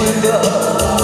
뭔가